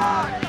Lord.